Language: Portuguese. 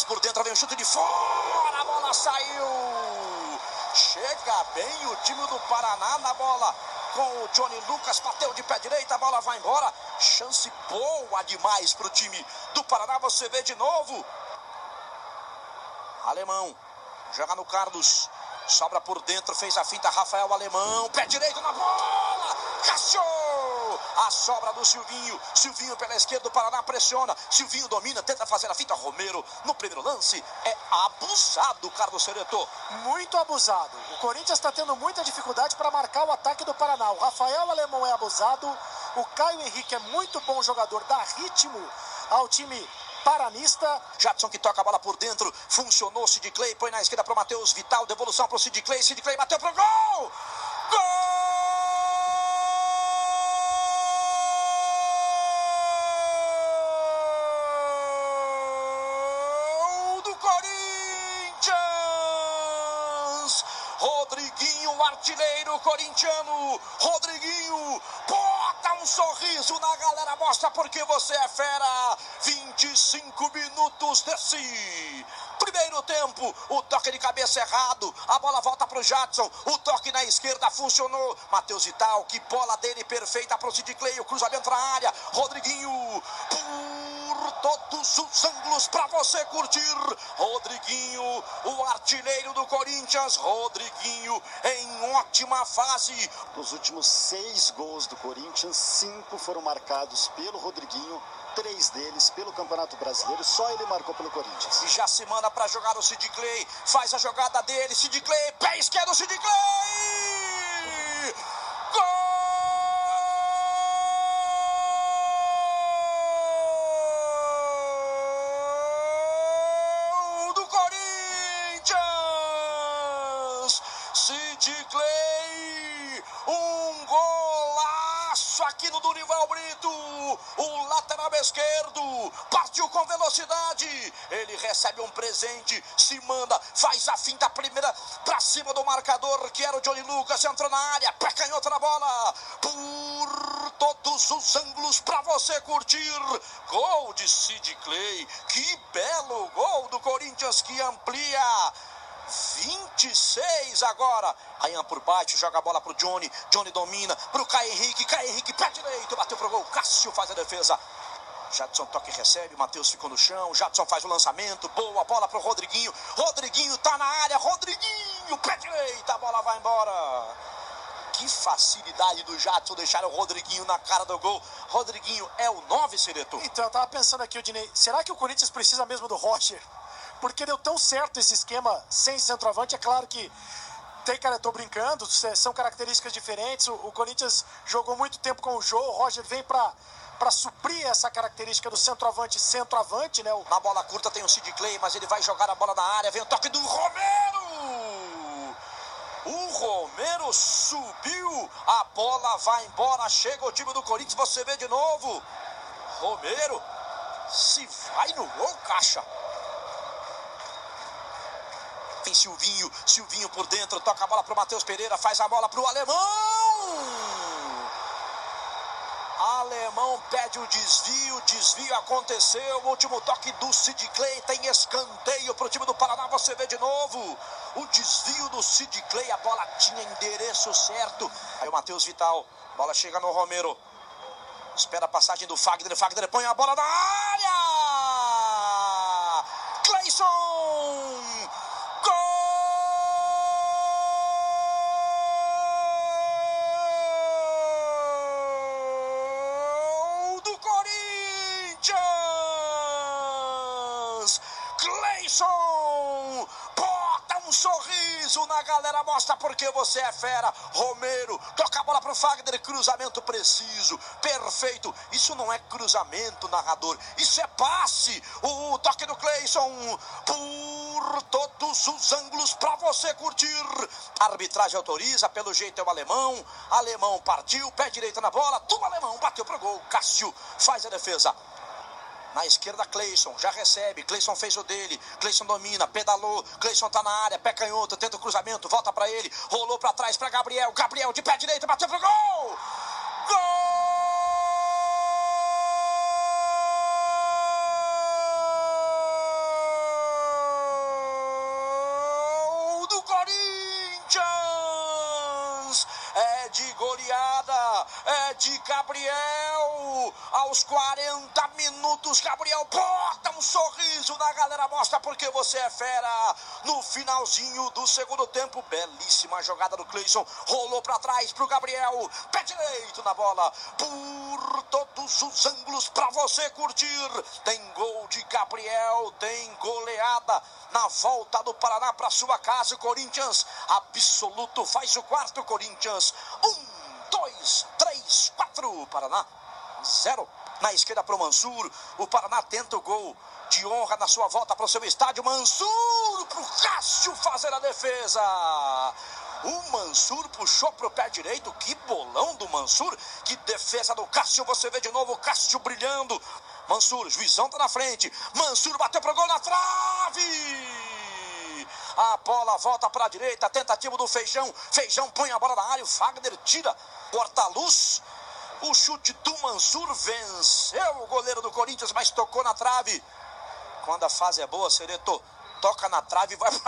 Gomes por dentro, vem o chute de fora, a bola saiu. Chega bem o time do Paraná na bola com o Johnny Lucas, bateu de pé direito, a bola vai embora. Chance boa demais para o time do Paraná, você vê de novo. Alemão, joga no Carlos, sobra por dentro, fez a finta, Rafael Alemão, pé direito na bola, Cássio! A sobra do Silvinho. Silvinho pela esquerda, o Paraná pressiona. Silvinho domina, tenta fazer a fita. Romero no primeiro lance. É abusado, Carlos Sereto. Muito abusado. O Corinthians está tendo muita dificuldade para marcar o ataque do Paraná. O Rafael Alemão é abusado. O Caio Henrique é muito bom jogador, dá ritmo ao time paranista. Jadson que toca a bola por dentro. Funcionou Sid Clay. Põe na esquerda para o Matheus Vital. Devolução para o Sid Clay. Sid Clay bateu pro gol! Gol! do Corinthians! Rodriguinho, artilheiro corintiano. Rodriguinho, bota um sorriso na galera, mostra porque você é fera. 25 minutos desse primeiro tempo. O toque de cabeça errado. A bola volta para o Jadson. O toque na esquerda funcionou. Matheus Vital, que bola dele perfeita para o Sid Clay. O cruzamento na área. Rodriguinho. Por todos os ângulos para você curtir. Rodriguinho, o artilheiro do Corinthians. Rodriguinho em ótima fase. Nos últimos seis gols do Corinthians, cinco foram marcados pelo Rodriguinho três deles pelo Campeonato Brasileiro. Só ele marcou pelo Corinthians. E já se manda para jogar o Sid Clay. Faz a jogada dele. Sid Clay, pé esquerdo, Sid Clay! Gol do Corinthians! Sid Clay, aqui no Durival Brito. O lateral esquerdo partiu com velocidade. Ele recebe um presente, se manda, faz a finta primeira para cima do marcador, que era o Johnny Lucas. Entrou na área, pé canhoto na bola. Por todos os ângulos para você curtir. Gol de Sid Clay. Que belo gol do Corinthians que amplia. 26 agora. Ayan por baixo, joga a bola pro Johnny. Johnny domina pro Caio Henrique. Caio Henrique, pé direito, bateu pro gol. Cássio faz a defesa. Jadson toca e recebe, Matheus ficou no chão, Jadson faz o lançamento, boa bola pro Rodriguinho, Rodriguinho tá na área, Rodriguinho, pé direito, a bola vai embora. Que facilidade do Jadson deixar o Rodriguinho na cara do gol. Rodriguinho é o 9, Sereto. Então, eu tava pensando aqui, Odinei, será que o Corinthians precisa mesmo do Roger? Porque deu tão certo esse esquema sem centroavante, é claro que tem, cara, eu tô brincando, são características diferentes. O, o Corinthians jogou muito tempo com o Jô, o Roger vem para para suprir essa característica do centroavante centroavante, né? Na bola curta tem o Sid Clay, mas ele vai jogar a bola na área, vem o toque do Romero! O Romero subiu, a bola vai embora, chega o time do Corinthians, você vê de novo. Romero se vai no gol, caixa. Tem Silvinho, Silvinho por dentro, toca a bola pro Matheus Pereira, faz a bola pro Alemão! Alemão pede o desvio, desvio aconteceu, o último toque do Sid Clay, tem escanteio pro time do Paraná, você vê de novo. O desvio do Sid Clay, a bola tinha endereço certo. Aí o Matheus Vital, bola chega no Romero. Espera a passagem do Fagner, Fagner põe a bola na área! Clayson! Gol do Corinthians! Clayson! Bota um sorriso na galera, mostra porque você é fera. Romero, toca a bola pro Fagner, cruzamento preciso, perfeito. Isso não é cruzamento, narrador, isso é passe. O toque do Clayson por todos os ângulos para você curtir. A arbitragem autoriza, pelo jeito é o alemão. Alemão partiu, pé direito na bola, do alemão, bateu pro gol. Cássio faz a defesa. Na esquerda, Cleison. Já recebe. Cleison fez o dele. Cleison domina. Pedalou. Cleison tá na área. Pé canhoto. Tenta o cruzamento. Volta para ele. Rolou para trás para Gabriel. Gabriel de pé direito. Bateu pro gol. Gol! do Corinthians. É goleada é de Gabriel. Aos 40 minutos, Gabriel bota um sorriso na galera, mostra porque você é fera. No finalzinho do segundo tempo, belíssima jogada do Cleison. Rolou para trás pro Gabriel. Pé direito na bola. Por todos os ângulos para você curtir. Tem gol de Gabriel, tem goleada na volta do Paraná para sua casa. Corinthians absoluto faz o quarto Corinthians. Um, dois, três, quatro. Paraná, zero. Na esquerda para o Mansur. O Paraná tenta o gol de honra na sua volta para o seu estádio. Mansur para o Cássio fazer a defesa. O Mansur puxou para o pé direito. Que bolão do Mansur. Que defesa do Cássio. Você vê de novo o Cássio brilhando. Mansur, juizão tá na frente. Mansur bateu pro gol na trave. A bola volta para a direita, tentativa do Feijão. Feijão põe a bola na área, o Fagner tira, corta a luz. O chute do Mansur venceu o goleiro do Corinthians, mas tocou na trave. Quando a fase é boa, Sereto toca na trave e vai para